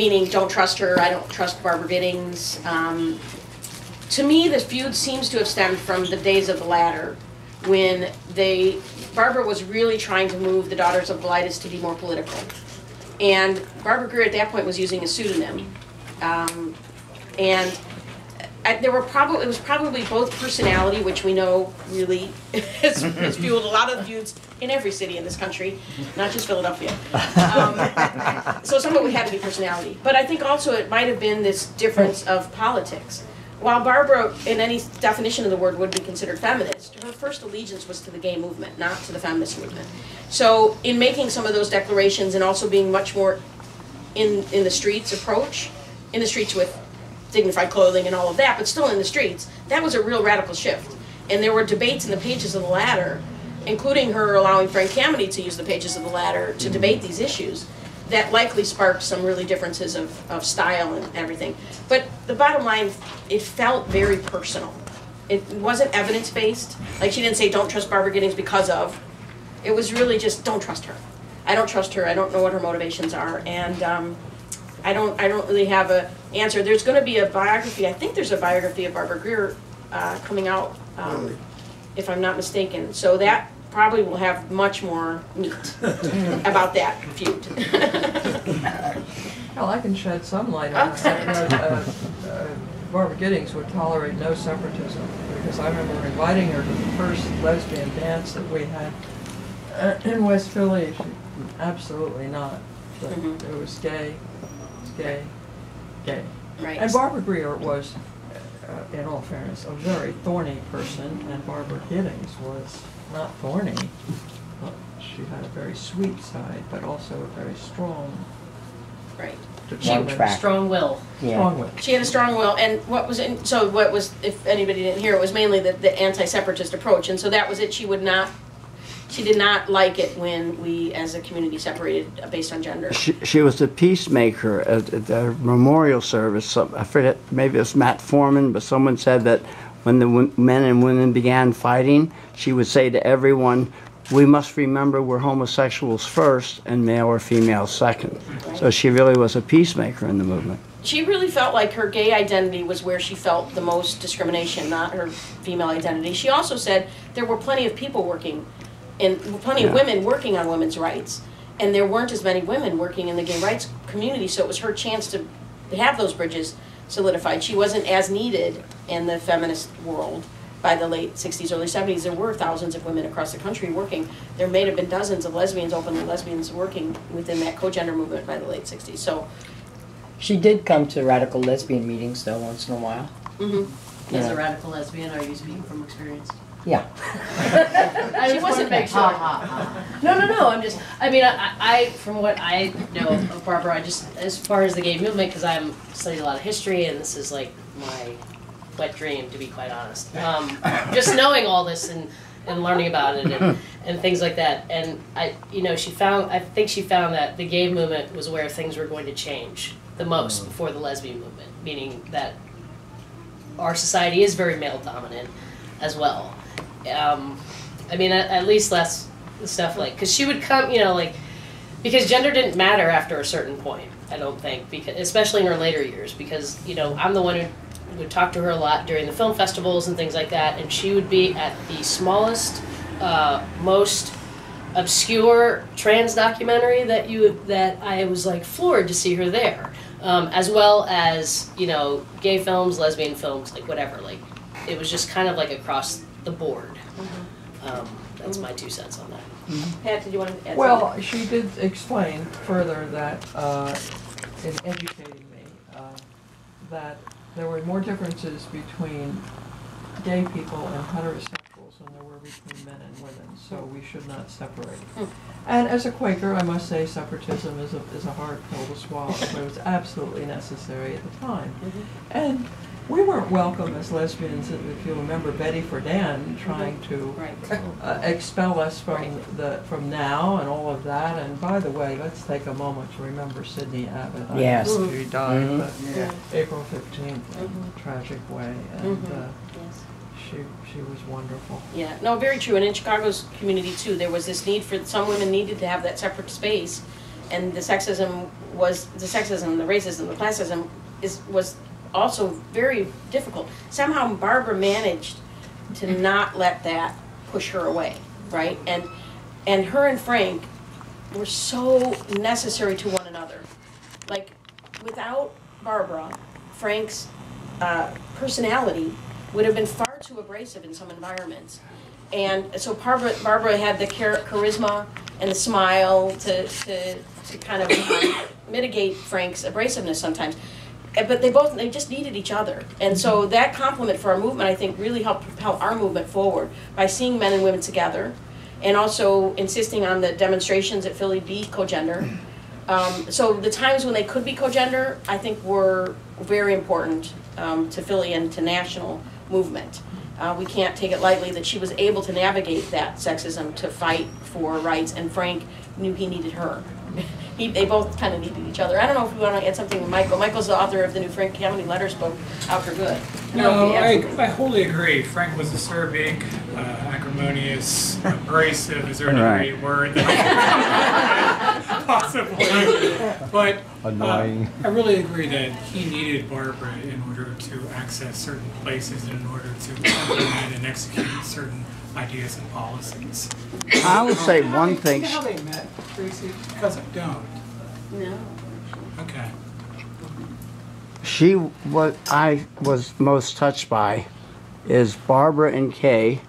meaning don't trust her, I don't trust Barbara Gittings. Um, to me, the feud seems to have stemmed from the days of the Ladder, when they, Barbara was really trying to move the Daughters of Bilitis to be more political. And Barbara Greer at that point was using a pseudonym. Um, and I, there were probably, it was probably both personality, which we know really has, has fueled a lot of feuds in every city in this country, not just Philadelphia. Um, so some of it had to be personality. But I think also it might have been this difference of politics. While Barbara, in any definition of the word, would be considered feminist, her first allegiance was to the gay movement, not to the feminist movement. So, in making some of those declarations and also being much more in in the streets approach, in the streets with dignified clothing and all of that, but still in the streets, that was a real radical shift. And there were debates in the pages of the ladder, including her allowing Frank Kameny to use the pages of the ladder to debate these issues that likely sparked some really differences of, of style and everything. But the bottom line, it felt very personal. It wasn't evidence based. Like she didn't say, don't trust Barbara Gittings because of. It was really just, don't trust her. I don't trust her. I don't know what her motivations are. And um, I don't, I don't really have a answer. There's going to be a biography. I think there's a biography of Barbara Greer uh, coming out, um, if I'm not mistaken. So that probably will have much more meat about that feud. Well, I can shed some light on Okay. that. Uh, uh, Barbara Gittings would tolerate no separatism, because I remember inviting her to the first lesbian dance that we had uh, in West Philly. She, absolutely not. But Mhm. It was gay, it was gay, gay. right. And Barbara Greer was, uh, in all fairness, a very thorny person, and Barbara Gittings was not thorny. Well, She had a very sweet side, but also a very strong, right. One track. Strong will. Yeah. strong will. She had a strong will, and what was in, so what was if anybody didn't hear, it was mainly the, the anti-separatist approach, and so that was it. She would not, she did not like it when we, as a community, separated based on gender. She, she was a peacemaker at, at the memorial service. Some, I forget, maybe it was Matt Foreman, but someone said that when the men and women began fighting, she would say to everyone, "We must remember we're homosexuals first and male or female second. So she really was a peacemaker in the movement. She really felt like her gay identity was where she felt the most discrimination, not her female identity. She also said there were plenty of people working, and plenty of women working on women's rights, and there weren't as many women working in the gay rights community. So it was her chance to have those bridges solidified. She wasn't as needed in the feminist world by the late 60s, early 70s. There were thousands of women across the country working. There may have been dozens of lesbians, openly lesbians, working within that co-gender movement by the late 60s. So, She did come to radical lesbian meetings though once in a while. mhm. As Yeah. a radical lesbian, are you speaking from experience? Yeah. I She just wasn't wanted to make that sure. sure. Ha, ha, ha. No, no, no. I'm just. I mean, I, I, from what I know of Barbara, I just as far as the gay movement, because I'm studied a lot of history, and this is like my wet dream, to be quite honest. Um, just knowing all this and and learning about it and, and things like that. And I, you know, she found. I think she found that the gay movement was where things were going to change the most before the lesbian movement, meaning that our society is very male dominant as well. Um, I mean, at, at least less stuff like because she would come, you know, like because gender didn't matter after a certain point. I don't think because especially in her later years because you know I'm the one who would talk to her a lot during the film festivals and things like that, and she would be at the smallest, uh, most obscure trans documentary that you that I was like floored to see her there, um, as well as you know gay films, lesbian films, like whatever. Like it was just kind of like across the board. Um, that's my two cents on that. Pat, did you want to add Well, she did explain further that, uh, in educating me, uh, that there were more differences between gay people and heterosexuals than there were between men and women, so we should not separate. Hmm. And as a Quaker, I must say separatism is a, is a hard pill to swallow, but it was absolutely necessary at the time. Mhm. And we weren't welcome as lesbians, if you remember Betty Friedan trying to Right. uh, expel us from the, from now and all of that. And by the way, let's take a moment to remember Sidney Abbott. I Yes. know She died, Mhm. but Yeah. April fifteenth, in Mhm. a tragic way, and Mhm. uh, Yes. she, she was wonderful. Yeah, no, very true. And in Chicago's community too, there was this need for, some women needed to have that separate space and the sexism was, the sexism, the racism, the classism is, was also very difficult. Somehow Barbara managed to not let that push her away, right? And, and her and Frank were so necessary to one another. Like, without Barbara, Frank's uh, personality would have been far too abrasive in some environments. And so Barbara, Barbara had the char- charisma and the smile to, to, to kind of mitigate Frank's abrasiveness sometimes. But they both, they just needed each other. And so that compliment for our movement, I think, really helped propel our movement forward by seeing men and women together and also insisting on the demonstrations at Philly be co-gender. Um, so the times when they could be co-gender, I think were very important um, to Philly and to national movement. Uh, we can't take it lightly that she was able to navigate that sexism to fight for rights, and Frank knew he needed her. He, they both kind of needed each other. I don't know if we want to add something to Michael. Michael's the author of the new Frank Kameny Letters book, Out for Good. I No, I, I wholly agree. Frank was acerbic, uh, acrimonious, abrasive. Is there any Right. great word? that I could Possibly. But uh, Annoying. I really agree that he needed Barbara in order to access certain places and in order to implement and execute certain ideas and policies. I would say oh, Do you know how one thing, Do you know how they met, Tracy? Because I don't. No. Okay. she, what I was most touched by is Barbara and Kay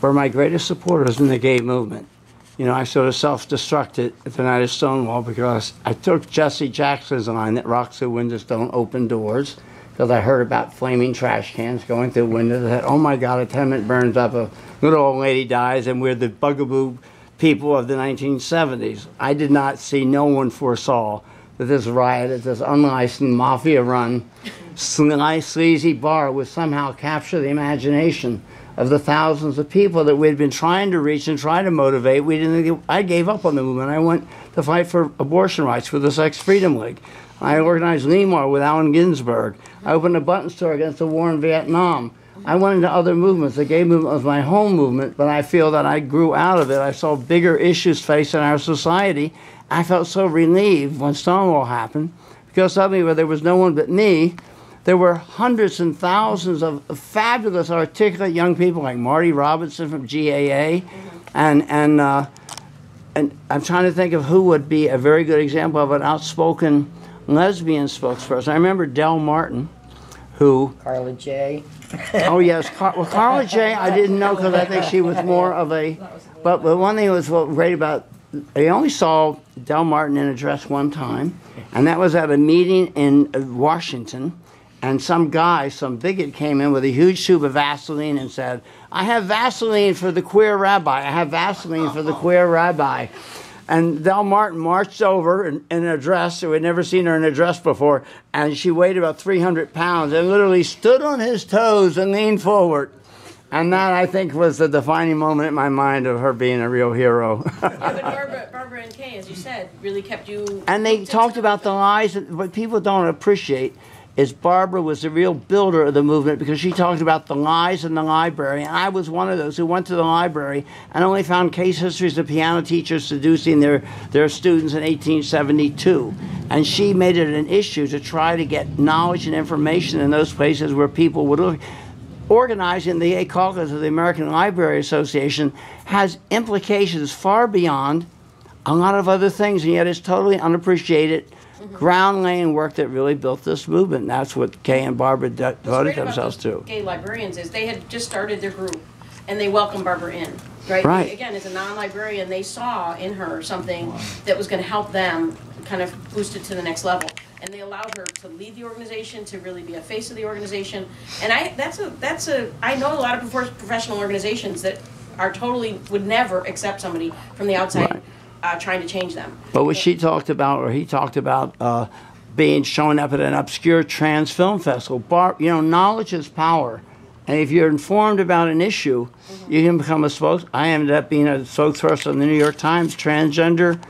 were my greatest supporters in the gay movement. You know, I sort of self-destructed at the night of Stonewall because I took Jesse Jackson's line that rocks through windows don't open doors because I heard about flaming trash cans going through windows. I said, oh my God, a tenement burns up, a little old lady dies, and we're the bugaboo people of the 1970s. I did not see, no one foresaw that this riot at this unlicensed mafia-run sly, sleazy bar would somehow capture the imagination of the thousands of people that we'd been trying to reach and try to motivate. We didn't. I gave up on the movement. I went to fight for abortion rights for the Sex Freedom League. I organized Lemar with Allen Ginsberg. I opened a button store against the war in Vietnam. I went into other movements. The gay movement was my home movement, but I feel that I grew out of it. I saw bigger issues facing our society. I felt so relieved when Stonewall happened because suddenly, where there was no one but me, there were hundreds and thousands of fabulous, articulate young people like Marty Robinson from GAA, and and uh, and I'm trying to think of who would be a very good example of an outspoken lesbian spokesperson. I remember Del Martin, who Karla Jay oh yes, Car- well Karla Jay I didn't know because I think she was more of a. But but one thing was what great about I only saw Del Martin in a dress one time, and that was at a meeting in uh, Washington. And some guy, some bigot, came in with a huge tube of Vaseline and said, "I have Vaseline for the queer rabbi. I have Vaseline for the queer rabbi." And Del Martin marched over in, in a dress, so we'd never seen her in a dress before, and she weighed about 300 pounds and literally stood on his toes and leaned forward. And that, I think, was the defining moment in my mind of her being a real hero. Yeah, but Barbara, Barbara and Kay, as you said, really kept you. and they talked about the lies. What people don't appreciate is Barbara was the real builder of the movement because she talked about the lies in the library. And I was one of those who went to the library and only found case histories of piano teachers seducing their, their students in 1872. And she made it an issue to try to get knowledge and information in those places where people would look. Organizing the A caucus of the American Library Association has implications far beyond a lot of other things, and yet it's totally unappreciated ground laying work that really built this movement. That's what Kay and Barbara de- What's devoted themselves to. Gay librarians is they had just started their group, and they welcomed Barbara in. Right. Right. Again, as a non-librarian, they saw in her something that was going to help them kind of boost it to the next level, and they allowed her to lead the organization, to really be a face of the organization. And I, that's a, that's a, I know a lot of professional organizations that are totally would never accept somebody from the outside Right. Uh, trying to change them. But what she talked about, or he talked about, uh, being showing up at an obscure trans film festival. Bar, you know, knowledge is power. And if you're informed about an issue, you can become a spokes. I ended up being a spokesperson in the New York Times transgender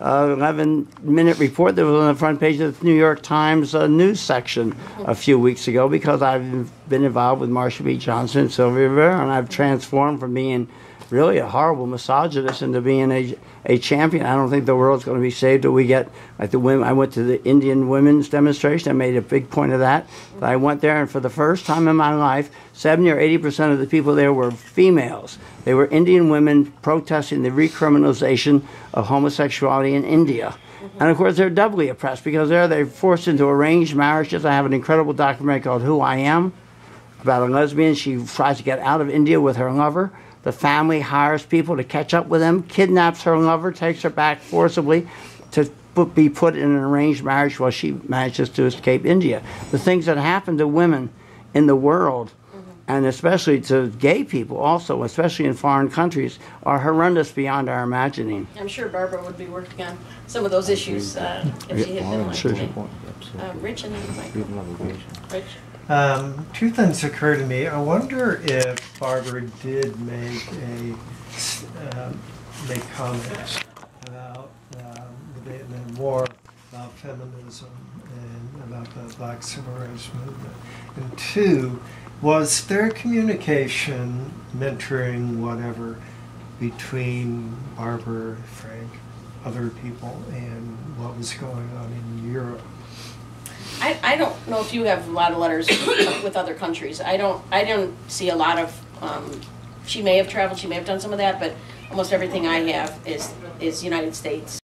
uh, 11 minute report that was on the front page of the New York Times uh, news section a few weeks ago because I've been involved with Marsha P. Johnson and Sylvia Rivera, and I've transformed from being really a horrible misogynist into being a, a champion. I don't think the world's going to be saved till we get like the women. I went to the Indian women's demonstration. I made a big point of that. But I went there, and for the first time in my life, 70 or 80 percent of the people there were females. They were Indian women protesting the recriminalization of homosexuality in India. Mm-hmm. And of course, they're doubly oppressed because there they're forced into arranged marriages. I have an incredible documentary called Who I Am about a lesbian. She tries to get out of India with her lover. The family hires people to catch up with them, kidnaps her lover, takes her back forcibly to put, be put in an arranged marriage while she manages to escape India. The things that happen to women in the world, and especially to gay people also, especially in foreign countries, are horrendous beyond our imagining. I'm sure Barbara would be working on some of those issues uh, if she had been like Sure. today. Um, Rich and then Michael. Rich? Um, two things occur to me. I wonder if Barbara did make a um, make comments about um, the Vietnam War, about feminism, and about the Black Civil Rights Movement. And two, was there communication, mentoring, whatever, between Barbara, Frank, other people, and what was going on in Europe? I, I don't know if you have a lot of letters with other countries. I don't, I don't see a lot of, um, she may have traveled, she may have done some of that, but almost everything I have is, is United States.